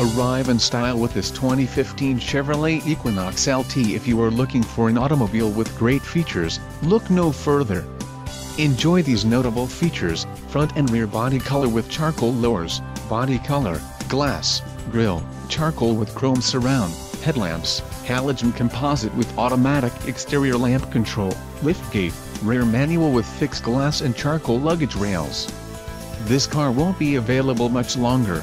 Arrive in style with this 2015 Chevrolet Equinox LT if you are looking for an automobile with great features, look no further. Enjoy these notable features, front and rear body color with charcoal lowers, body color, glass, grille, charcoal with chrome surround, headlamps, halogen composite with automatic exterior lamp control, liftgate, rear manual with fixed glass and charcoal luggage rails. This car won't be available much longer.